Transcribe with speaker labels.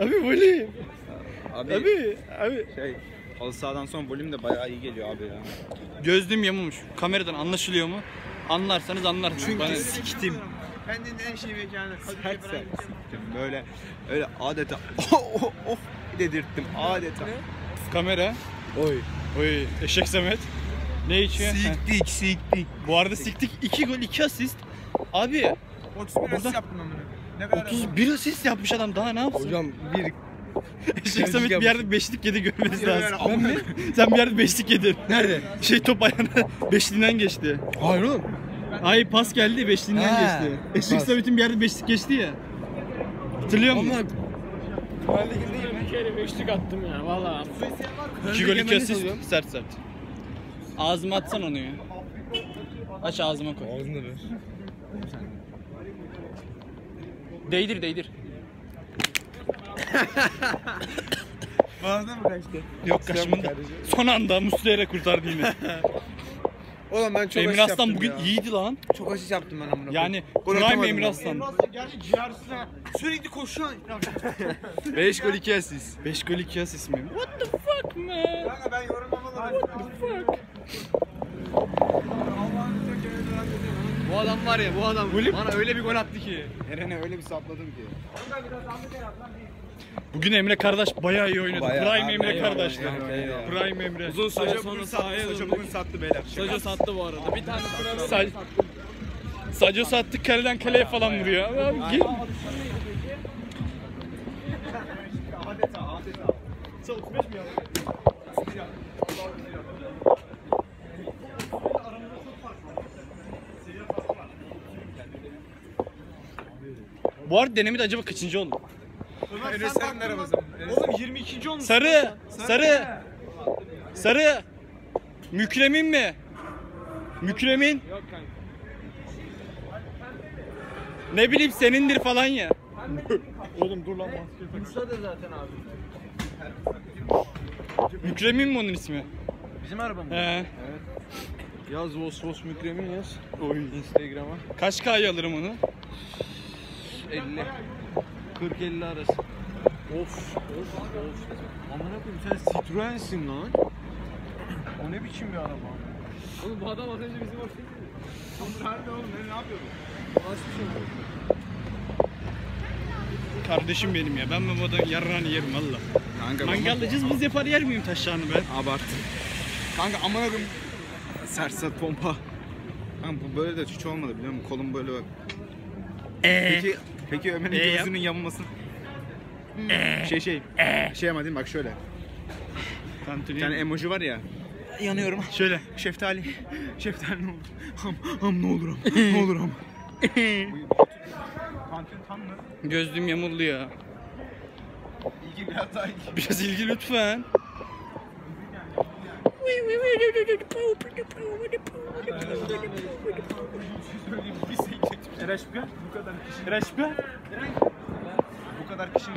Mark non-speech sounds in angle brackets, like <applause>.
Speaker 1: Abi volüm.
Speaker 2: Abi,
Speaker 1: Abi. Abi.
Speaker 2: şey halı sahadan sonra volüm de bayağı iyi geliyor abi ya.
Speaker 1: Gözlüğüm yamulmuş. Kameradan anlaşılıyor mu? Anlarsanız anlarsınız.
Speaker 2: Çünkü
Speaker 1: Bana-
Speaker 2: siktim.
Speaker 3: Kendinin en şey mekanı.
Speaker 2: Sert sert siktim. Böyle öyle adeta oh oh oh dedirttim adeta.
Speaker 1: Kamera.
Speaker 2: Oy.
Speaker 1: Oy eşek Samet. Ne içiyor?
Speaker 2: Siktik siktik.
Speaker 1: Bu arada siktik 2 gol 2 asist. Abi
Speaker 3: 31
Speaker 1: Burada-
Speaker 3: asist yaptım ben bunu. Ne kadar
Speaker 1: 31 asist yapmış adam daha ne yapsın?
Speaker 4: Hocam bir <laughs>
Speaker 1: eşek Samet bir yerde beşlik yedi görmeniz lazım. Ben mi? Sen bir yerde beşlik yedin.
Speaker 4: nerede?
Speaker 1: Şey top ayağına <laughs> beşliğinden geçti.
Speaker 4: Hayır oğlum.
Speaker 1: Ay pas geldi beşliğinden
Speaker 4: Ha,
Speaker 1: geçti. Eşek
Speaker 4: pas.
Speaker 1: Samet'in bir yerde beşlik geçti ya. Hatırlıyor musun?
Speaker 4: Ama
Speaker 5: Bir kere beşlik attım ya valla.
Speaker 1: 2 gol 2
Speaker 4: Yemeğini
Speaker 1: asist sert sert. Ağzıma atsan onu ya. Aç ağzıma koy.
Speaker 4: Ağzını ver.
Speaker 1: Değdir değdir. <laughs>
Speaker 3: Fazla mı kaçtı?
Speaker 1: Yok kaçmadı. Son anda Muslera kurtardı yine. <laughs>
Speaker 3: Oğlum ben çok
Speaker 1: Emir Aslan bugün
Speaker 3: ya.
Speaker 1: iyiydi lan.
Speaker 3: Çok asist yaptım ben amına.
Speaker 1: Yani Prime
Speaker 3: atamadım
Speaker 1: Emir
Speaker 3: ben.
Speaker 1: Aslan.
Speaker 3: Gerçi ciğersine sürekli koşuyor. <laughs>
Speaker 2: 5 gol 2 asist.
Speaker 1: 5 gol 2 asist mi? What the fuck man?
Speaker 3: Kanka ben yorumlamadım. What the fuck?
Speaker 4: Bu adam var ya bu adam
Speaker 1: Golü-
Speaker 4: bana öyle bir gol attı ki.
Speaker 2: Eren'e öyle bir sapladım ki.
Speaker 1: Bugün Emre kardeş bayağı iyi oynadı.
Speaker 2: Bayağı
Speaker 1: Prime
Speaker 2: abi,
Speaker 1: Emre kardeşler. Prime Emre.
Speaker 5: Uzun süre
Speaker 2: Saca
Speaker 5: sonra
Speaker 2: bugün
Speaker 5: sahaya
Speaker 2: sattı, Saca bugün sattı beyler.
Speaker 5: Saco sattı bu arada. Bir tane kurabiye.
Speaker 1: Sac Saco sattık kaleden kaleye falan vuruyor. Abi, gel. Bu arada denemede acaba kaçıncı oldu?
Speaker 3: Enes sen merhaba Oğlum 22. olmuş.
Speaker 1: Sarı, sarı, sarı. Mükremin mi? Mükremin.
Speaker 5: Yok kanka.
Speaker 1: Ne bileyim senindir falan ya. <laughs>
Speaker 3: Musa da zaten abi.
Speaker 1: Mükremin mi onun ismi?
Speaker 3: Bizim araba mı?
Speaker 1: He.
Speaker 4: Yaz Vos Vos Mükremin yaz.
Speaker 1: Oy.
Speaker 4: Instagram'a.
Speaker 1: Kaç K'ya alırım onu?
Speaker 4: 50. 40 50 arası. Of of of. Amına koyayım sen Citroen'sin lan. O ne biçim bir araba?
Speaker 5: Oğlum bu adam az önce bizim ortaya
Speaker 3: Nerede oğlum ne yapıyordun?
Speaker 1: Kardeşim benim ya. Ben bu adamın yarrağını yerim valla.
Speaker 2: Kanka
Speaker 1: Mangallayacağız biz yapar yer miyim taşlarını ben?
Speaker 2: Abart. Kanka amına koyayım. Sert pompa. Kanka bu böyle de hiç olmadı biliyor musun? Kolum böyle bak. Peki peki Ömer'in
Speaker 1: Ee, yap.
Speaker 2: gözünün yanması. Şey şey. Şey ama değil mi? Bak şöyle.
Speaker 1: Tantuni.
Speaker 2: Bir tane emoji var ya. Yanıyorum.
Speaker 1: Şöyle.
Speaker 2: Şeftali. Şeftali ne olur. Ham, ham ne olur ham. ne olur ham. Kantin tam mı?
Speaker 1: Gözlüğüm yamuldu ya.
Speaker 2: İlgi biraz daha ilgi.
Speaker 1: Biraz ilgi lütfen.
Speaker 2: Şey
Speaker 1: Ereşbe. Bu kadar kişi. Ereşbe.
Speaker 2: Bu kadar kişi